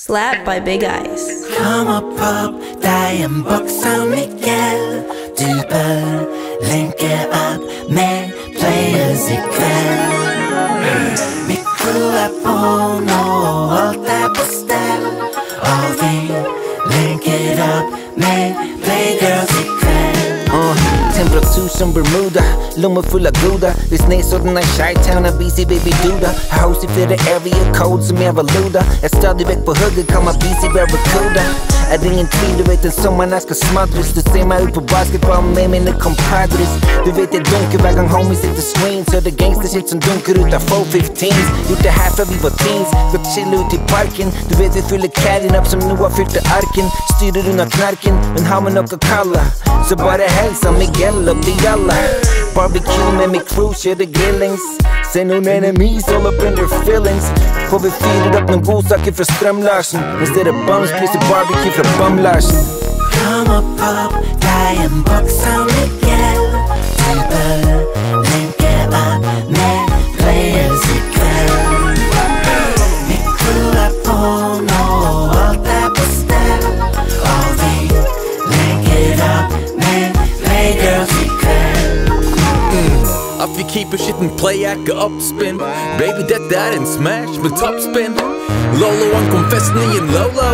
Slap by Big Ice. Kom og pop deg en boks av Mikkel. Du bør linke opp med players i kveld. Mitt crew er på nå, og alt er på stell. Og vi linker opp med playgirls i kveld. Uh, temperatur som Bermuda, lommor fulla goda Det är snedsorterna i Chi-town, en BC baby duda House in the area codes, i flera area code som jag valuta Är stadig väck på hugget, kallar BC Barracuda. Ingen tvivel, du vet en sommarnatt ska smattras Du ser mig ut på basketball med mina compadres. Du vet jag varje gång homies sitter swing. Så det gangster shit som dunkar av 415s Gjort det här för vi var teens, gått chill ut i parken Du vet vi fyller cadden upp som Noah fyllde arken Styrer undan knarken, men man något att kalla Så bara hälsa Miguel till alla Barbecue med mitt crew, körde grillings. Sen någon enemies all up in their feelings. Får vi fira upp nån godsaker för strömlarsen Istället bums, priset barbecue för bumlarsen. Kom og en boks av Mikkel. At vi keeper shitten play er ikke oppspinn Baby, dette er en smash med toppspinn Lolo, han kom festen i en lolo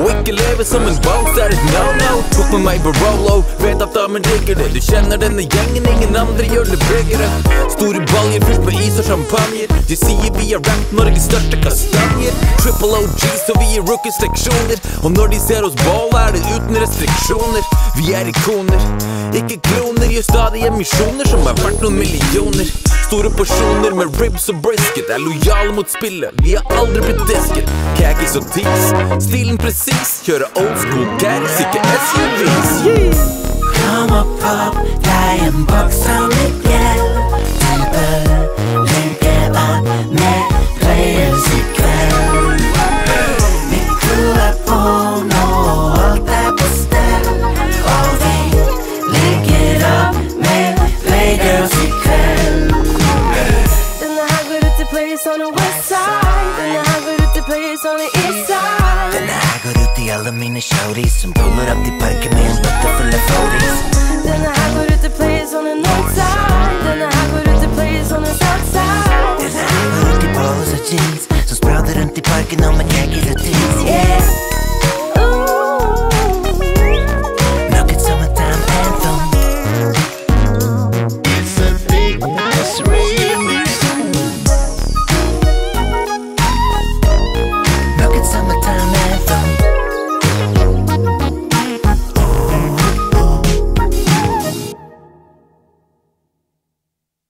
Og ikke leve som en boss er et no-no Tok med meg på Rolo, vet at damer digger. Det Du kjenner denne gjengen, ingen andre gjør det bryggere. Store baljer fylt med is og champagne. De sier vi er rap, Norges største kastanjer. Triple OG, så vi er rookies leksjoner. Og når de ser oss ball er det uten restriksjoner. Vi er ikoner, ikke kloner. Gjør stadig emisjoner som er verdt noen millioner Store porsjoner med ribs og brisket. Er lojale mot spillet, vi har aldri blitt disket. Cackies og tees, stilen presis Kjøre old school gags, ikke SUVs the east side. Denne her går ut til alle mine shorties som puller opp til parken med en bøtte full av foodies. Denne her går ut til players on the north side. Denne her går ut til players on the south side. Denne her går ut til balls og jeans som sprader rundt i parken og med khakis og tees. Yeah.